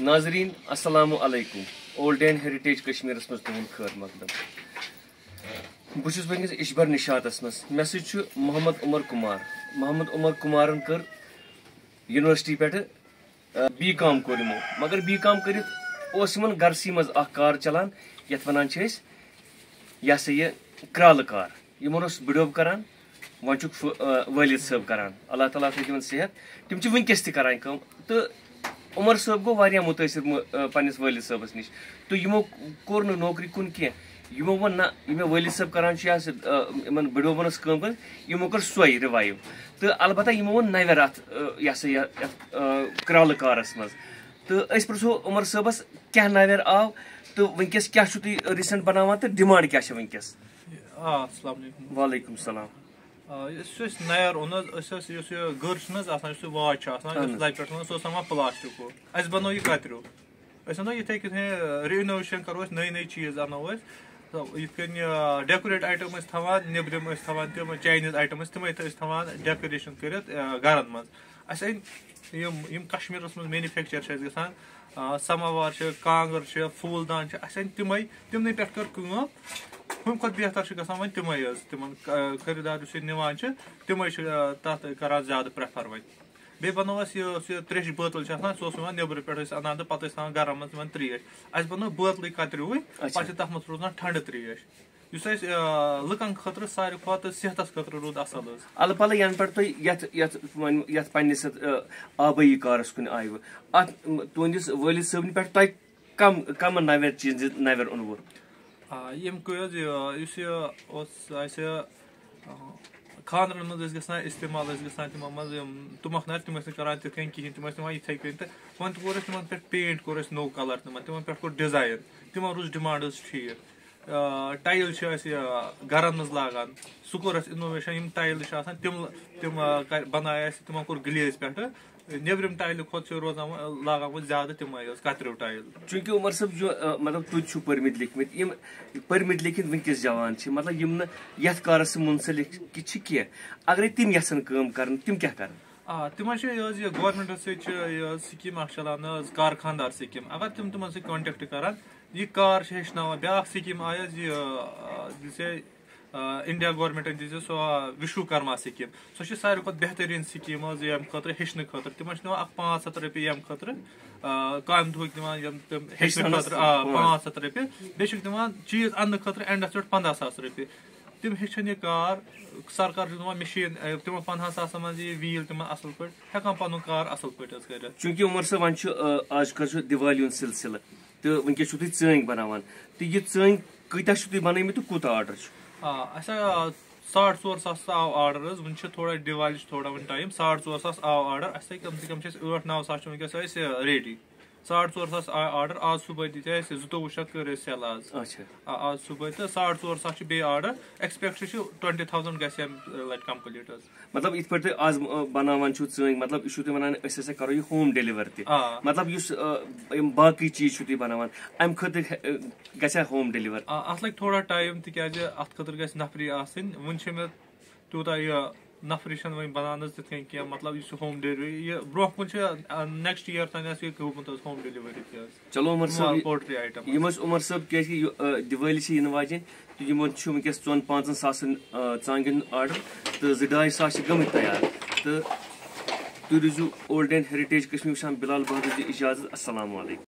ناظرین، السلام علیکم۔ اولڈ اینڈ ہیریٹیج کشمیرس مز تہد خیر مقدم۔ بہس ونکس اشبر نشاتس مز مے سہ محمد عمر کمار۔ محمد عمر کمارن کر یونیورسٹی پہ بی کام کور مگر بی کام کرت اس گرسی مز اخ کار چلان یت ونان یہ سا یہ کرالہ کار۔ یمن اس بڑوب کران ون والد صٲب کران۔ اللہ تعالیٰ تھٲے صحت۔ تِم چھِ وٕنکیٚس تہِ کران کٲم۔ عمر صٲب گوٚو واریاہ مُتٲثر پنٛنِس وٲلد صٲبس نِش۔ تہٕ یِمو کوٚر نہٕ نوکری کُن کینٛہہ۔ یِمو ووٚن نہ یہِ مےٚ وٲلد صٲب کران چھُ یہ یِمن ٲس کٲم کٔرِتھ یِمو کٔر سۄے رِوایِو۔ تہٕ البتہ یِمو ووٚن نویر اتھ یہِ ہسا یہِ یتھ کرالہٕ کارس منٛز۔ تہٕ أسۍ پرٛژھو عمر صٲبس کیٛاہ نویر آو؟ تہٕ وٕنکیٚس کیٛاہ چھُو تُہۍ ریٖسنٹ بناوان تہٕ ڈِمانڈ کیٛاہ چھِ وٕنکیٚس؟ وعلیکم السلام یُس اَسہِ نَیر اوٚن یہِ گٔر یہِ واچ آسان پٕلاسٹِکُک اَسہِ بَنوو یہِ کَتریوٗ أسۍ وَنو یِتھَے کٔنۍ رِنوویشَن کَرو نٔے نٔے چیٖز اَنو آیٹَم ٲسۍ تھاوان نیٚبرِم ٲسۍ تھاوان تِم ٲسۍ تِمَے ٲسۍ تھاوان ڈٮ۪کُریشَن کٔرِتھ گَرَن منٛز اَسہِ أنۍ یِم یِم کَشمیٖرَس منٛز مینِفیکچَر چھِ اَسہِ گژھان سَماوار چھِ کانٛگٕر چھِ پھوٗل دان چھِ اَسہِ أنۍ تِمَے تِمنٕے پٮ۪ٹھ کٔر کٲم۔ ہُمہِ کھۄتہٕ بہتر چھِ گژھان وۄنۍ تِمے حظ تِمن خٔریٖدار یُس یہِ نِوان چھِ تِمے چھِ تَتھ کران زیادٕ پریفر وۄنۍ۔ بیٚیہِ بَنوو اَسہِ یُس یہِ تریشہِ بٲتٕل چھِ آسان سُہ اوس یِوان نیبرٕ پٮ۪ٹھ ٲسۍ اَنان تہٕ پَتہٕ ٲسۍ تھاوان گرَن منٛز یِوان تریش۔ اَسہِ بَنوو بٲتلٕے کَتریوٕے پَتہٕ چھِ تَتھ منٛز روزان ٹھنڈٕ تریش۔ یُس اَسہِ لُکن خٲطرٕ ساروی کھۄتہٕ صحتَس خٲطرٕ روٗد اَصٕل حظ الہٕ پلہٕ ینہٕ پٮ۪ٹھ تُہۍ یَتھ یَتھ یَتھ پنٕنِس آبٲیی کارَس کُن آیوٕ اَتھ تُہنٛدِس وٲلِد صٲبنہِ پٮ۪ٹھ تۄہہِ کَم کَمن نویر چیٖز نویر اوٚنوٕ آ ییٚمہِ کُے حظ یہِ یُس یہِ اوس اَسہِ خاندرن منٛز ٲسۍ گژھان اِستعمال ٲسۍ گژھان تِمن منٛز یِم تُمبکھ نارِ تِم ٲسۍ نہٕ کران تِتھ کٔنۍ کِہینۍ تِم ٲسۍ نِوان یِتھٕے کٔنۍ تہٕ وۄنۍ کوٚر اَسہِ تِمن پٮ۪ٹھ پینٹ کوٚر اَسہِ نوٚو کَلر تِمن تِمن پٮ۪ٹھ کوٚر ڈِزاین تِمن روٗز ڈِمانڈ حظ ٹھیٖک ٹایِل چھِ أسۍ گرن منٛز لاگان۔ سُہ کوٚر اَسہِ اِنوویشن یِم ٹایلہٕ چھِ آسان تِم تِم بَنایہِ اَسہِ تِمن کوٚر گِلیز پٮ۪ٹھٕ۔ نیبرِم ٹایلہِ کھۄتہٕ چھِ روزان لاگان وۄنۍ زیادٕ تِمے حظ کَتریو ٹایل چوٗنٛکہِ عمر صٲب مطلب تُہۍ چھِو پٔرمٕتۍ لیکھمٕتۍ یِم پٔرمٕتۍ لیکھِتھ وٕنکیٚس جوان چھِ۔ مطلب یِم نہٕ یَتھ کارَس سۭتۍ مُنسلِک چھِ کیٚنٛہہ۔ اَگرے تِم یژھن کٲم کَرٕنۍ تِم کیاہ کَرن؟ آ تِمن چھِ یہِ حظ یہِ گورمینٹَس سۭتۍ چھِ یہِ حظ سِکیٖم اکھ چلان حظ کارخاندار سِکیٖم۔ اَگر تِم تِمن سۭتۍ کانٹیکٹ کران یہِ کار چھِ ہیٚچھناوان بیاکھ سِکیٖم آیہِ حظ یہِ دِژے اِنڈیا گورمینٹَن دِژ سۄ وِشوکرما سِکیٖم۔ سۄ چھِ ساروی کھۄتہٕ بہتریٖن سِکیٖم حظ ییٚمہِ خٲطرٕ ہیٚچھنہٕ خٲطرٕ۔ تِمن چھِ دِوان اکھ پانٛژھ ہَتھ رۄپیہِ ییٚمہِ خٲطرٕ کامہِ دۄہٕکۍ دِوان یِم تِم ہیٚچھنہٕ خٲطرٕ آ پانٛژھ ہَتھ رۄپیہِ۔ بیٚیہِ چھِکھ دِوان چیٖز اَننہٕ خٲطرٕ اینڈَس پٮ۪ٹھ پنٛداہ ساس رۄپیہِ۔ تِم ہیٚچھن یہِ کار سرکار چھُ دِوان مِشیٖن تِمن پنٛدہن ساسن منٛز یہِ ویٖل تِمن اَصٕل پٲٹھۍ ہٮ۪کان پَنُن کار اَصٕل پٲٹھۍ حظ کٔرِتھ۔ چوٗنٛکہِ عمر صٲب وۄنۍ چھُ آز کل چھُ دیوالی ہُنٛد سِلسِلہٕ۔ تہٕ وٕنکیٚس چھُو تُہۍ ژٲنٛگۍ بَناوان تہٕ یہِ ژٲنٛگۍ کۭتیاہ چھِو تُہۍ بَنٲومٕتۍ تہٕ کوٗتاہ آرڈر چھُ؟ آ، اَسہِ ساڑ ژور ساس آو آرڈر حظ، وٕنہِ چھِ تھوڑا دیوالی چھِ تھوڑا وٕنہِ ٹایم، ساڑ ژور ساس آو آرڈر، اَسہِ تھٲے کَم سے کَم چھِ أسۍ ٲٹھ نو ساس چھِ وٕنکیٚس أسۍ ریڈی ساڑ ژور ساس آے آرڈر آز صبُحٲے دِژے اَسہِ زٕتووُہ شیٚتھ کٔر اَسہِ سیل آز آز صبُحٲے تہٕ ساڑ ژور ساس چھِ بیٚیہِ آرڈر ایٚکٕسپیکٹ چھُ ٹُوینٹی تھاوزنڈ گژھِ اَمہِ لٹہِ کَمپٕلیٖٹ حظ مطلب یِتھ پٲٹھۍ تُہۍ آز بَناوان چھِو ژٲنٛگۍ مطلب یہِ چھُو تُہۍ وَنان أسۍ ہسا کَرو یہِ ہوم ڈیلِور تہِ مطلب یُس یِم باقٕے چیٖز چھِو تُہۍ بَناوان اَمہِ خٲطرٕ گژھِ ہا ہوم ڈیلِور اَتھ لَگہِ تھوڑا ٹایم تِکیازِ اَتھ خٲطرٕ گژھِ نَفری آسٕنۍ وُنہِ چھِ مےٚ تیوٗتاہ یہِ نَفری چھنہٕ وۄنۍ بَنان حظ تِتھ کٔنۍ کیٚنٛہہ مطلب یہِ چھُ ہوم ڈیلؤری یہِ برونٛہہ کُن چھُ نیکٕسٹ یِیر تانۍ گوٚمُت حظ ہوم ڈیلؤری تہِ حظ۔ چلو عمر صٲب پوٹری آیٹم یِم ٲسۍ عمر صٲب کیازِ کہِ دیوالی چھِ یِنہٕ واجیٚنۍ تہٕ یِمن چھُ وٕنکیٚس ژۄن پانٛژن ساسن ژانٛگٮ۪ن ہُنٛد آرڈر تہٕ زٕ ڈاے ساس چھِ گٔمٕتۍ تَیار۔ تہٕ تُہۍ روٗزِو اولڈ اینڈ ہیرِٹیج کشمیٖر وٕچھان بِلال بہادُر اِجازت السلام علیکُم۔